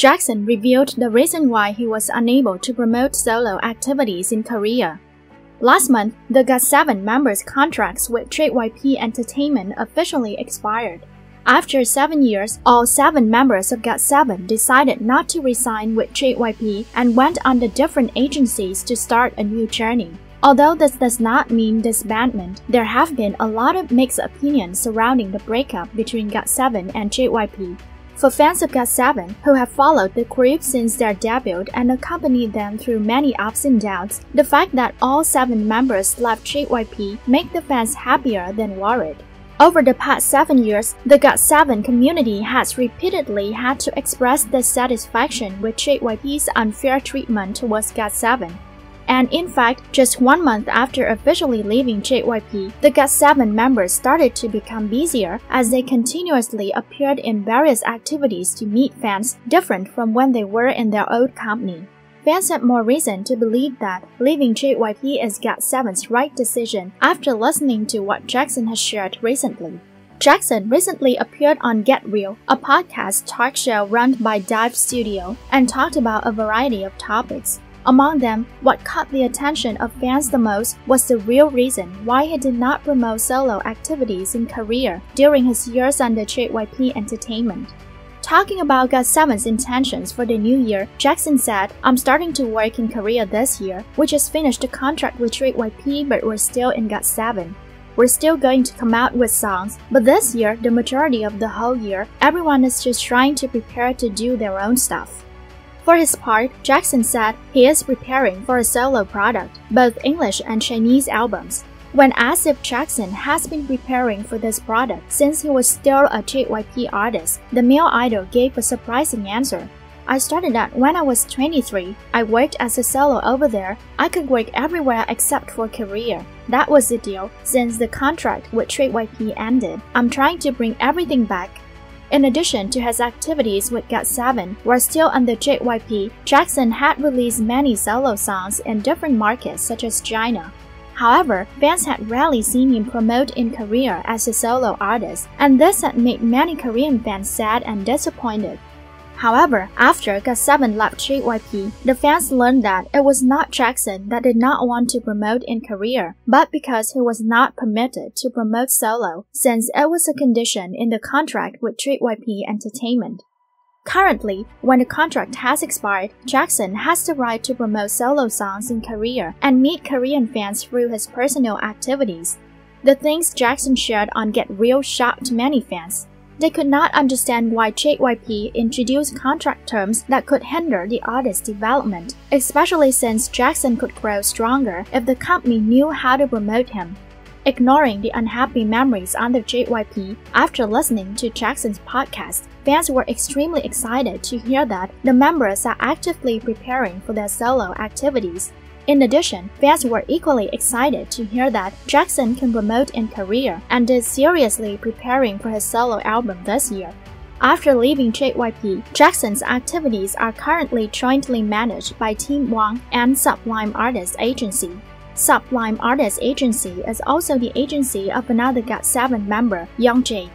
Jackson revealed the reason why he was unable to promote solo activities in Korea. Last month, the GOT7 members' contracts with JYP Entertainment officially expired. After seven years, all seven members of GOT7 decided not to resign with JYP and went under different agencies to start a new journey. Although this does not mean disbandment, there have been a lot of mixed opinions surrounding the breakup between GOT7 and JYP. For fans of GOT7 who have followed the group since their debut and accompanied them through many ups and downs, the fact that all seven members left JYP make the fans happier than worried. Over the past seven years, the GOT7 community has repeatedly had to express dissatisfaction with JYP's unfair treatment towards GOT7 and in fact, just one month after officially leaving JYP, the GOT7 members started to become busier as they continuously appeared in various activities to meet fans different from when they were in their old company. Fans had more reason to believe that leaving JYP is GOT7's right decision after listening to what Jackson has shared recently. Jackson recently appeared on Get Real, a podcast talk show run by Dive Studio, and talked about a variety of topics, among them, what caught the attention of fans the most was the real reason why he did not promote solo activities in Korea during his years under JYP Entertainment. Talking about GOT7's intentions for the new year, Jackson said, I'm starting to work in Korea this year. We just finished a contract with JYP, but we're still in GOT7. We're still going to come out with songs, but this year, the majority of the whole year, everyone is just trying to prepare to do their own stuff. For his part, Jackson said he is preparing for a solo product, both English and Chinese albums. When asked if Jackson has been preparing for this product since he was still a JYP artist, the male idol gave a surprising answer. I started that when I was 23. I worked as a solo over there. I could work everywhere except for Korea. That was the deal since the contract with JYP ended. I'm trying to bring everything back in addition to his activities with GOT7, while still under JYP, Jackson had released many solo songs in different markets such as China. However, fans had rarely seen him promote in Korea as a solo artist, and this had made many Korean fans sad and disappointed. However, after GOT7 left JYP, the fans learned that it was not Jackson that did not want to promote in Korea, but because he was not permitted to promote solo, since it was a condition in the contract with JYP Entertainment. Currently, when the contract has expired, Jackson has the right to promote solo songs in Korea and meet Korean fans through his personal activities. The things Jackson shared on Get Real shocked many fans, they could not understand why JYP introduced contract terms that could hinder the artist's development, especially since Jackson could grow stronger if the company knew how to promote him. Ignoring the unhappy memories under JYP after listening to Jackson's podcast, fans were extremely excited to hear that the members are actively preparing for their solo activities in addition, fans were equally excited to hear that Jackson can promote in Korea and is seriously preparing for his solo album this year. After leaving JYP, Jackson's activities are currently jointly managed by Team Wang and Sublime Artists Agency. Sublime Artists Agency is also the agency of another GOT7 member, Youngjae.